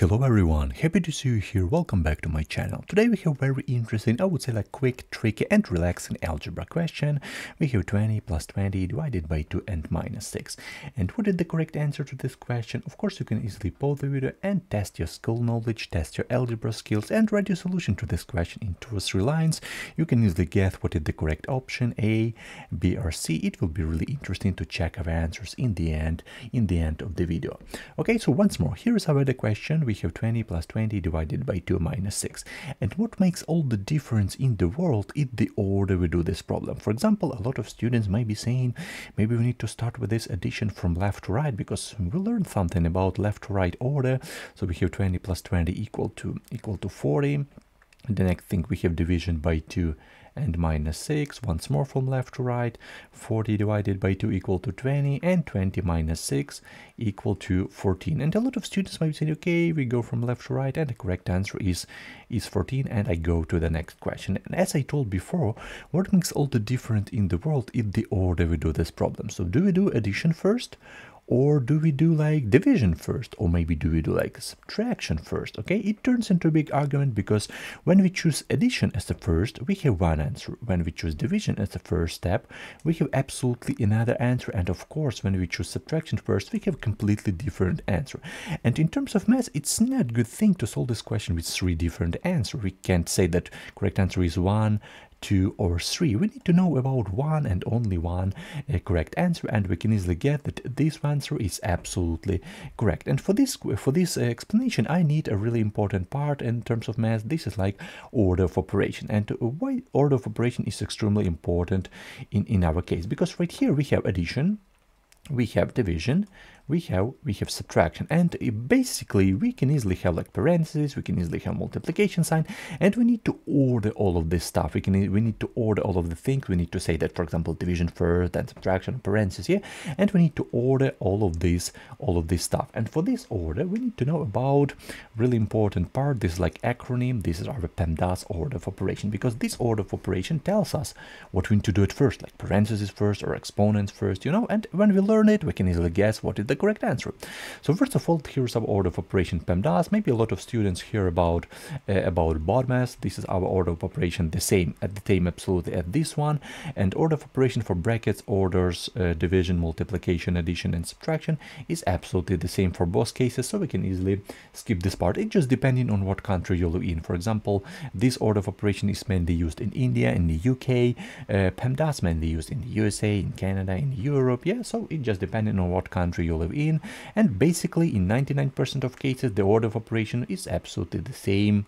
Hello everyone, happy to see you here, welcome back to my channel. Today we have a very interesting, I would say like quick, tricky and relaxing algebra question. We have 20 plus 20 divided by 2 and minus 6. And what is the correct answer to this question? Of course you can easily pause the video and test your skill knowledge, test your algebra skills and write your solution to this question in two or three lines. You can easily guess what is the correct option, A, B or C. It will be really interesting to check our answers in the end, in the end of the video. Okay, so once more, here is our the question we have 20 plus 20 divided by 2 minus 6. And what makes all the difference in the world is the order we do this problem. For example, a lot of students might be saying, maybe we need to start with this addition from left to right because we learned something about left to right order. So we have 20 plus 20 equal to equal to 40. And then I think we have division by 2 and minus 6 once more from left to right 40 divided by 2 equal to 20 and 20 minus 6 equal to 14 and a lot of students might say okay we go from left to right and the correct answer is is 14 and I go to the next question. And as I told before what makes all the different in the world is the order we do this problem? So do we do addition first or do we do like division first? Or maybe do we do like subtraction first? Okay it turns into a big argument because when we choose addition as the first we have one answer. When we choose division as the first step we have absolutely another answer. And of course when we choose subtraction first we have a completely different answer. And in terms of math it's not a good thing to solve this question with three different answers. We can't say that correct answer is one two, or three. We need to know about one and only one uh, correct answer, and we can easily get that this answer is absolutely correct. And for this for this uh, explanation, I need a really important part in terms of math. This is like order of operation, and why order of operation is extremely important in in our case because right here we have addition we have division we have we have subtraction. And uh, basically we can easily have like parentheses we can easily have multiplication sign and we need to order all of this stuff. We can we need to order all of the things. We need to say that for example division first then subtraction parentheses here and we need to order all of this all of this stuff. And for this order we need to know about really important part this is like acronym. This is our PEMDAS order of operation because this order of operation tells us what we need to do at first like parentheses first or exponents first you know? And when we learn it we can easily guess what is the correct answer. So first of all, here's our order of operation PEMDAS. Maybe a lot of students hear about uh, about BODMAS. This is our order of operation, the same at the same absolutely at this one. And order of operation for brackets, orders, uh, division, multiplication, addition, and subtraction is absolutely the same for both cases. So we can easily skip this part. It just depending on what country you live in. For example, this order of operation is mainly used in India, in the UK. Uh, PEMDAS mainly used in the USA, in Canada, in Europe. Yeah, so it just depending on what country you live in and basically in 99% of cases the order of operation is absolutely the same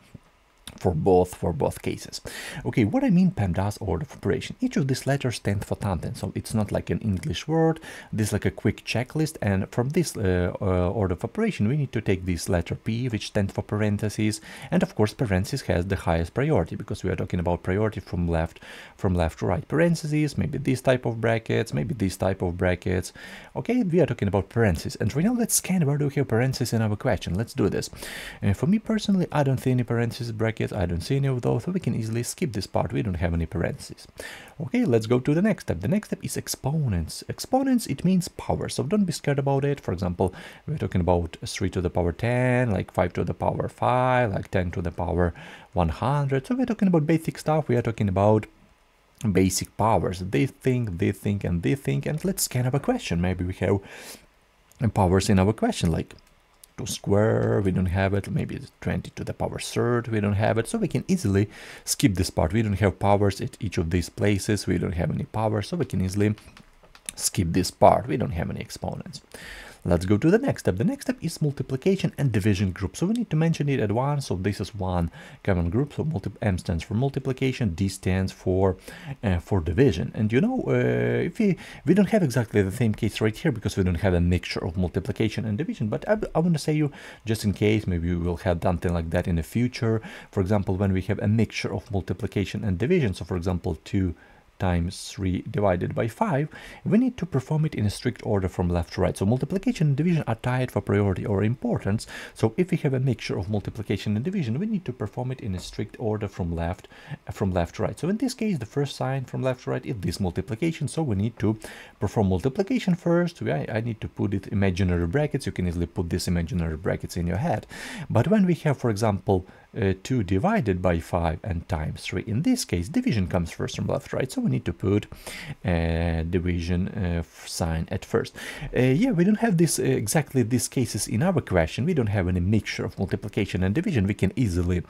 for both for both cases. Okay what i mean PEMDAS order of operation? Each of these letters stands for something so it's not like an english word. This is like a quick checklist and from this uh, uh, order of operation we need to take this letter p which stands for parentheses and of course parentheses has the highest priority because we are talking about priority from left from left to right. Parentheses maybe this type of brackets maybe this type of brackets. Okay we are talking about parentheses. And right now let's scan where do we have parentheses in our question. Let's do this. Uh, for me personally i don't see any parentheses brackets I don't see any of those, so we can easily skip this part. We don't have any parentheses. Okay, let's go to the next step. The next step is exponents. Exponents, it means power, so don't be scared about it. For example, we're talking about 3 to the power 10, like 5 to the power 5, like 10 to the power 100. So we're talking about basic stuff. We are talking about basic powers. They think, they think, and they think. And let's scan up a question. Maybe we have powers in our question, like to square we don't have it. Maybe 20 to the power third we don't have it. So we can easily skip this part. We don't have powers at each of these places. We don't have any power so we can easily skip this part. We don't have any exponents Let's go to the next step. The next step is multiplication and division group. So we need to mention it at once. So this is one common group. So M stands for multiplication, D stands for uh, for division. And you know, uh, if we we don't have exactly the same case right here because we don't have a mixture of multiplication and division. But I, I want to say you just in case maybe we will have something like that in the future. For example, when we have a mixture of multiplication and division. So for example, two times 3 divided by 5, we need to perform it in a strict order from left to right. So multiplication and division are tied for priority or importance. So if we have a mixture of multiplication and division, we need to perform it in a strict order from left from left to right. So in this case, the first sign from left to right is this multiplication. So we need to perform multiplication first. I, I need to put it imaginary brackets. You can easily put these imaginary brackets in your head. But when we have, for example, uh, 2 divided by 5 and times 3. In this case, division comes first from left, right? So we need to put uh, division uh, sign at first. Uh, yeah, we don't have this uh, exactly these cases in our question. We don't have any mixture of multiplication and division. We can easily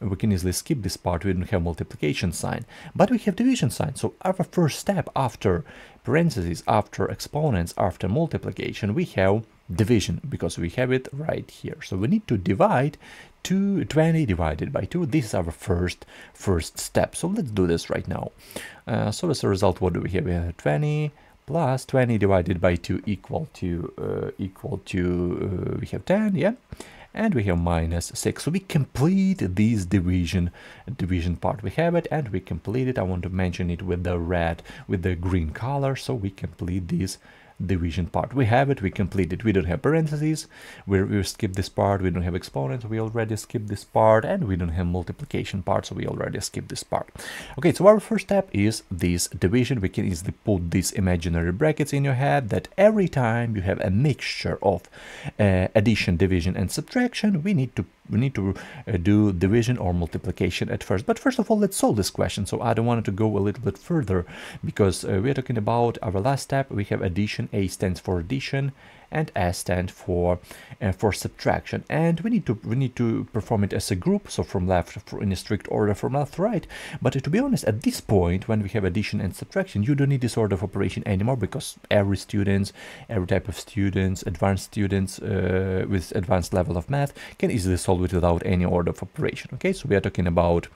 we can easily skip this part. We don't have multiplication sign, but we have division sign. So our first step after parentheses, after exponents, after multiplication, we have division because we have it right here. So we need to divide 2, 20 divided by 2. This is our first first step. So let's do this right now. Uh, so as a result, what do we have? We have 20 plus 20 divided by 2 equal to uh, equal to uh, we have 10, yeah and we have minus 6 so we complete this division division part we have it and we complete it i want to mention it with the red with the green color so we complete this division part. We have it, we complete it. We don't have parentheses, we, we skip this part, we don't have exponents, we already skip this part, and we don't have multiplication part, so we already skip this part. Okay, so our first step is this division. We can easily put these imaginary brackets in your head that every time you have a mixture of uh, addition, division, and subtraction, we need to we need to uh, do division or multiplication at first. But first of all, let's solve this question. So I don't want to go a little bit further because uh, we're talking about our last step. We have addition. A stands for addition and S stand for uh, for subtraction. And we need to we need to perform it as a group so from left in a strict order from left to right. But to be honest at this point when we have addition and subtraction you don't need this order of operation anymore because every students every type of students advanced students uh, with advanced level of math can easily solve it without any order of operation okay? So we are talking about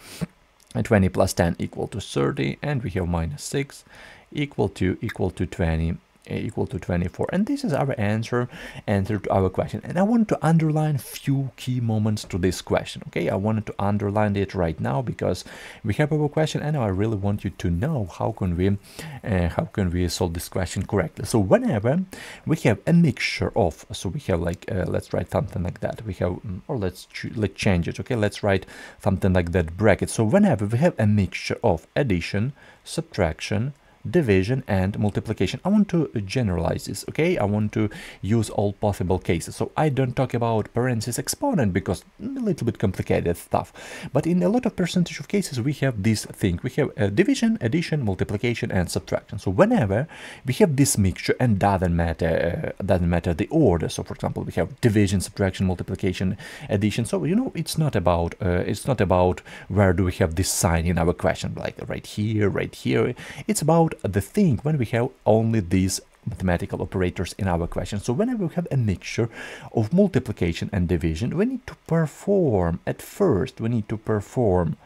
20 plus 10 equal to 30 and we have minus 6 equal to equal to 20 equal to 24 and this is our answer answer to our question. And i want to underline few key moments to this question okay? I wanted to underline it right now because we have our question and i really want you to know how can we uh, how can we solve this question correctly. So whenever we have a mixture of so we have like uh, let's write something like that. We have mm, or let's let's change it okay? Let's write something like that bracket. So whenever we have a mixture of addition subtraction division and multiplication. I want to generalize this, okay? I want to use all possible cases. So I don't talk about parentheses exponent because a little bit complicated stuff. But in a lot of percentage of cases, we have this thing. We have a division, addition, multiplication, and subtraction. So whenever we have this mixture and doesn't matter, uh, doesn't matter the order. So for example, we have division, subtraction, multiplication, addition. So, you know, it's not about, uh, it's not about where do we have this sign in our question, like right here, right here. It's about the thing when we have only these mathematical operators in our question. So whenever we have a mixture of multiplication and division, we need to perform, at first, we need to perform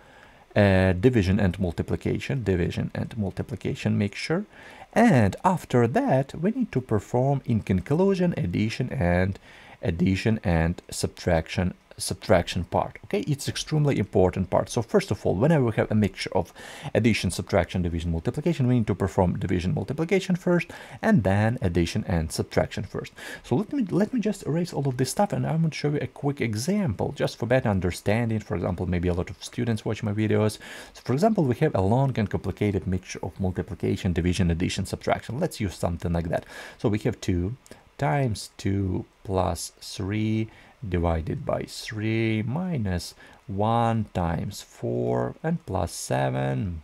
uh, division and multiplication, division and multiplication mixture. And after that, we need to perform in conclusion addition and addition and subtraction subtraction part okay? It's extremely important part. So first of all whenever we have a mixture of addition subtraction division multiplication we need to perform division multiplication first and then addition and subtraction first. So let me let me just erase all of this stuff and i'm going to show you a quick example just for better understanding. For example maybe a lot of students watch my videos. So for example we have a long and complicated mixture of multiplication division addition subtraction. Let's use something like that. So we have 2 times 2 plus 3 divided by 3 minus 1 times 4 and plus 7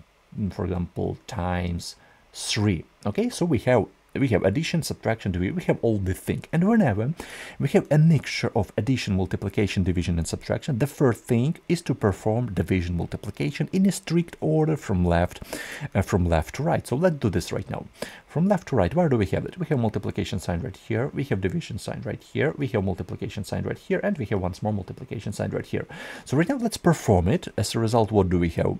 for example times 3 okay so we have we have addition, subtraction, division, we have all the thing. And whenever we have a mixture of addition, multiplication, division, and subtraction, the first thing is to perform division multiplication in a strict order from left uh, from left to right. So let's do this right now. From left to right, where do we have it? We have multiplication sign right here, we have division sign right here, we have multiplication sign right here, and we have once more multiplication sign right here. So right now let's perform it. As a result, what do we have?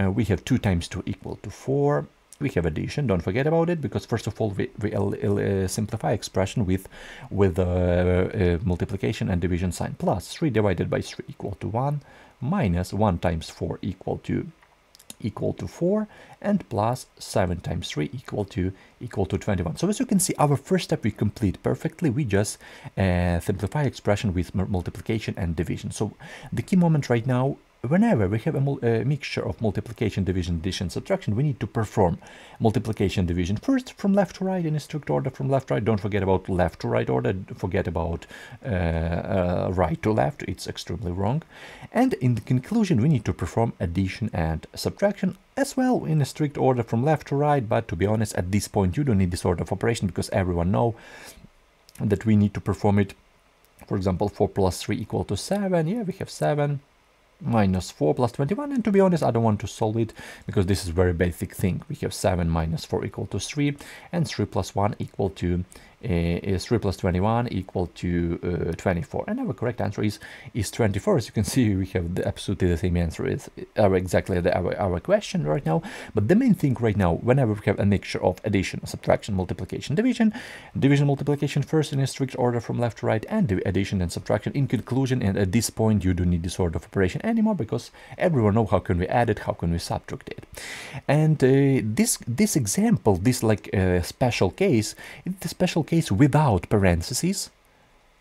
Uh, we have 2 times 2 equal to 4 we have addition don't forget about it because first of all we, we uh, simplify expression with with uh, uh, multiplication and division sign plus 3 divided by 3 equal to 1 minus 1 times 4 equal to equal to 4 and plus 7 times 3 equal to equal to 21. So as you can see, our first step we complete perfectly. We just uh, simplify expression with multiplication and division. So the key moment right now whenever we have a, a, mixture of multiplication, division, addition, subtraction, we need to perform multiplication, division first from left to right in a strict order from left to right. Don't forget about left to right order. Forget about uh, uh, right to left. It's extremely wrong. And in the conclusion, we need to perform addition and subtraction as well in a strict order from left to right. But to be honest, at this point, you don't need this sort of operation because everyone know that we need to perform it. For example, 4 plus 3 equal to 7. Yeah, we have 7 minus 4 plus 21 and to be honest I don't want to solve it because this is very basic thing. We have 7 minus 4 equal to 3 and 3 plus 1 equal to is 3 plus 21 equal to uh, 24 and our correct answer is is 24 as you can see we have the, absolutely the same answer is our exactly the, our, our question right now. But the main thing right now whenever we have a mixture of addition subtraction multiplication division division multiplication first in a strict order from left to right and the addition and subtraction in conclusion and at this point you don't need this sort of operation anymore because everyone know how can we add it how can we subtract it. And uh, this this example this like uh, special case the special case without parentheses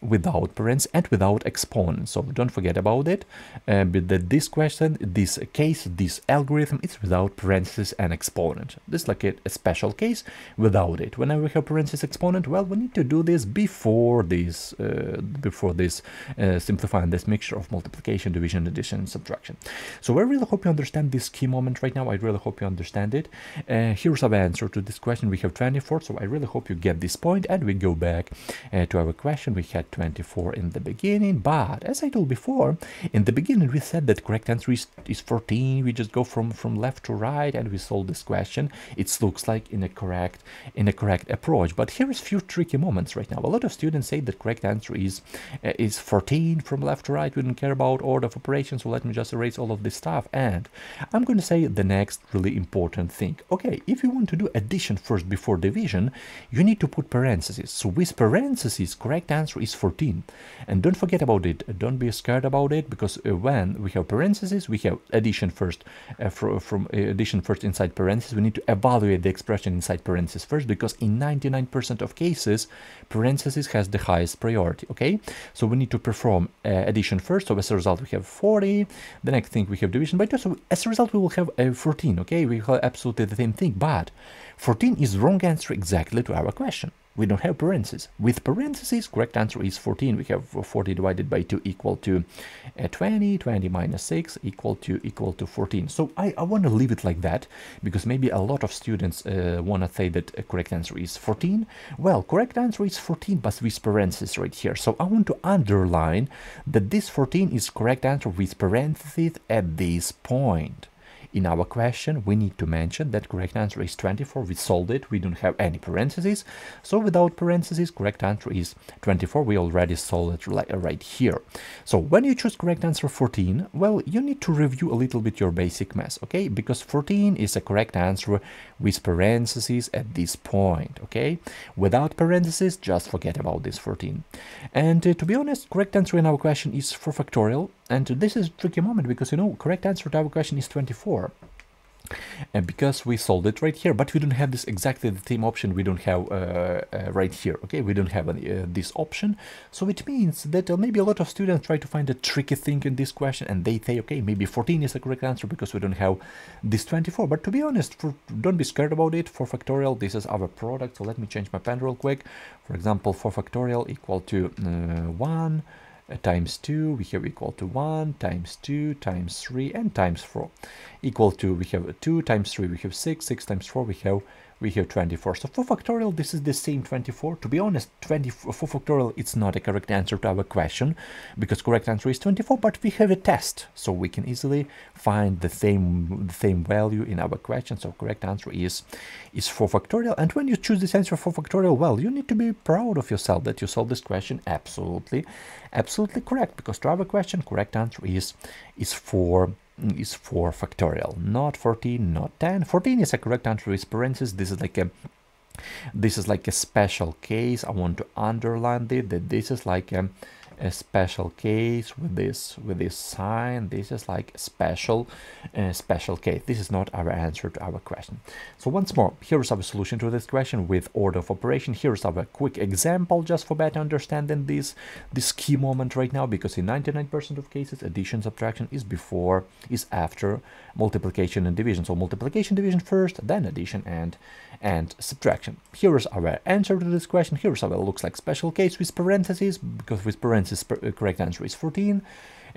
without parents and without exponents. So don't forget about it. Uh, but that this question this case this algorithm is without parentheses and exponent this is like a, a, special case without it. Whenever we have parentheses exponent well we need to do this before this uh, before this uh, simplifying this mixture of multiplication division addition subtraction. So i really hope you understand this key moment right now. I really hope you understand it. Uh, here's our answer to this question. We have 24 so i really hope you get this point and we go back uh, to our question we had 24 in the beginning, but as I told before, in the beginning we said that correct answer is, is 14, we just go from, from left to right and we solve this question. It looks like in a correct in a correct approach, but here is few tricky moments right now. A lot of students say that correct answer is uh, is 14 from left to right, we don't care about order of operations, so let me just erase all of this stuff. And I'm going to say the next really important thing. Okay, if you want to do addition first before division, you need to put parentheses. So with parentheses, correct answer is 14 and don't forget about it. Don't be scared about it because uh, when we have parentheses we have addition first uh, fr from uh, addition first inside parentheses. We need to evaluate the expression inside parentheses first because in 99% of cases parentheses has the highest priority okay? So we need to perform addition first. So as a result we have 40 the next thing we have division by 2 so as a result we will have uh, 14 okay? We have absolutely the same thing. But 14 is wrong answer exactly to our question we don't have parentheses. With parentheses, correct answer is 14. We have 40 divided by 2 equal to uh, 20, 20 minus 6 equal to equal to 14. So I, I want to leave it like that because maybe a lot of students uh, want to say that correct answer is 14. Well, correct answer is 14 but with parentheses right here. So I want to underline that this 14 is correct answer with parentheses at this point. In our question, we need to mention that correct answer is 24. We solved it. We don't have any parentheses. So without parentheses, correct answer is 24. We already solved it right here. So when you choose correct answer 14, well, you need to review a little bit your basic math, okay? Because 14 is a correct answer with parentheses at this point, okay? Without parentheses, just forget about this 14. And uh, to be honest, correct answer in our question is 4 factorial. And this is a tricky moment because, you know, correct answer to our question is 24 and because we solved it right here but we don't have this exactly the same option we don't have uh, uh, right here okay? We don't have any, uh, this option. So it means that uh, maybe a lot of students try to find a tricky thing in this question and they say okay maybe 14 is the correct answer because we don't have this 24 but to be honest for, don't be scared about it. 4 factorial this is our product. So let me change my pen real quick. For example 4 factorial equal to uh, 1 uh, Uh, times 2 we have equal to 1 times 2 times 3 and times 4 equal to we have 2 times 3 we have 6 6 times 4 we have we have 24 so 4 factorial this is the same 24 to be honest 24 4 factorial it's not a correct answer to our question because correct answer is 24 but we have a test so we can easily find the same the same value in our question. So correct answer is is 4 factorial. And when you choose this answer 4 factorial well you need to be proud of yourself that you solved this question. Absolutely absolutely correct because to our question correct answer is is 4 is 4 factorial, not 14, not 10. 14 is a correct answer with parentheses. This is like a this is like a special case. I want to underline it that this is like a a special case with this with this sign. This is like special uh, special case. This is not our answer to our question. So once more here's our solution to this question with order of operation. Here's our quick example just for better understanding this this key moment right now because in 99% of cases addition subtraction is before is after multiplication and division. So multiplication division first then addition and and subtraction. Here's our answer to this question. Here's how it looks like. Special case with parentheses because with parentheses correct answer is 14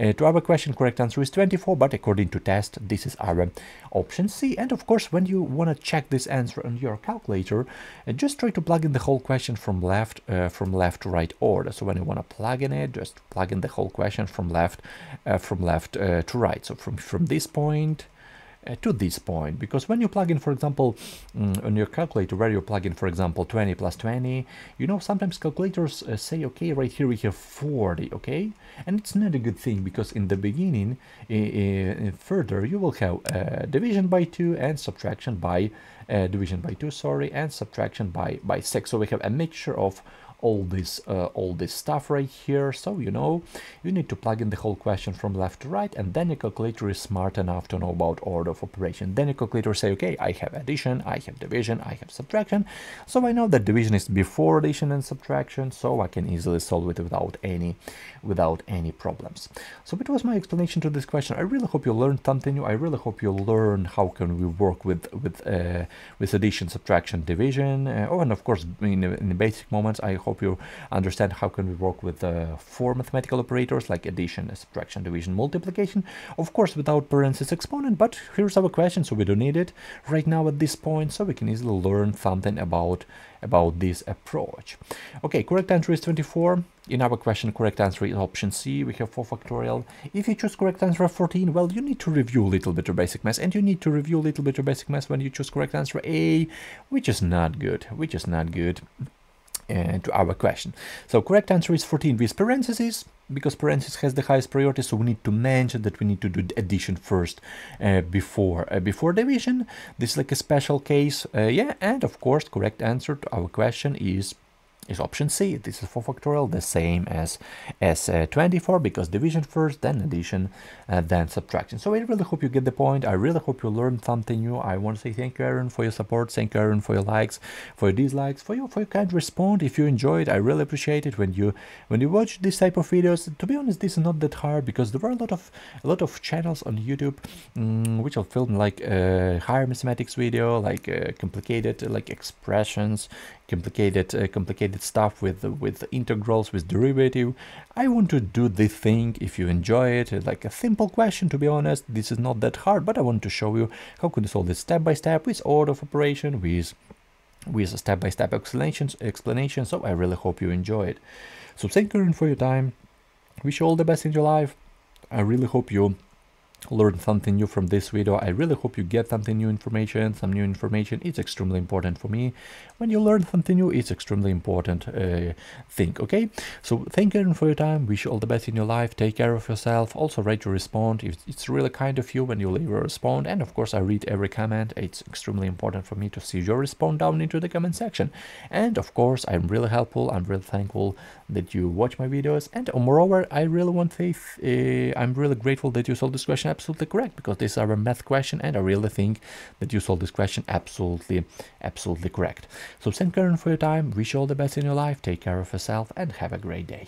uh, to our question, correct answer is 24, but according to test, this is our option C. And of course, when you want to check this answer on your calculator, uh, just try to plug in the whole question from left uh, from left to right order. So when you want to plug in it, just plug in the whole question from left uh, from left uh, to right. So from from this point uh, to this point because when you plug in for example um, on your calculator where you plug in for example 20 plus 20 you know sometimes calculators uh, say okay right here we have 40 okay? And it's not a good thing because in the beginning uh, further you will have uh, division by 2 and subtraction by uh, division by 2 sorry and subtraction by by 6 so we have a mixture of all this uh, all this stuff right here. So you know you need to plug in the whole question from left to right and then your calculator is smart enough to know about order of operation. Then your calculator say okay i have addition i have division i have subtraction. So i know that division is before addition and subtraction so i can easily solve it without any without any problems. So it was my explanation to this question. I really hope you learned something new. I really hope you learn how can we work with with uh, with addition subtraction division uh, oh and of course in, in the basic moments i hope hope you understand how can we work with uh, four mathematical operators like addition, subtraction, division, multiplication. Of course, without parentheses exponent, but here's our question, so we don't need it right now at this point, so we can easily learn something about about this approach. Okay, correct answer is 24. In our question, correct answer is option C. We have 4 factorial. If you choose correct answer of 14, well, you need to review a little bit of basic math, and you need to review a little bit of basic math when you choose correct answer A, which is not good, which is not good uh, to our question. So correct answer is 14 with parentheses, because parentheses has the highest priority, so we need to mention that we need to do addition first uh, before uh, before division. This is like a special case, uh, yeah, and of course correct answer to our question is is option C. This is 4 factorial, the same as, as uh, 24, because division first, then addition, uh, then subtraction. So I really hope you get the point. I really hope you learned something new. I want to say thank you, Aaron, for your support. Thank you, Aaron, for your likes, for your dislikes, for your for your kind response. If you enjoyed, I really appreciate it when you when you watch this type of videos. To be honest, this is not that hard because there are a lot of a lot of channels on YouTube um, which will film like uh, higher mathematics video, like uh, complicated like expressions, complicated uh, complicated stuff with with integrals with derivative. I want to do the thing if you enjoy it. Like a simple question to be honest. This is not that hard but i want to show you how could you solve this step by step with order of operation with with step-by-step -step explanations explanation. So i really hope you enjoy it. So thank you for your time. Wish you all the best in your life. I really hope you learn something new from this video. I really hope you get something new information, some new information. It's extremely important for me. When you learn something new, it's extremely important uh, thing, okay? So thank you for your time. Wish you all the best in your life. Take care of yourself. Also ready to respond. If it's really kind of you when you leave a respond. And of course, I read every comment. It's extremely important for me to see your response down into the comment section. And of course, I'm really helpful. I'm really thankful that you watch my videos. And moreover, I really want say uh, I'm really grateful that you solved this question absolutely correct because this is our math question and I really think that you solved this question absolutely, absolutely correct. So thank you for your time. Wish you all the best in your life. Take care of yourself and have a great day.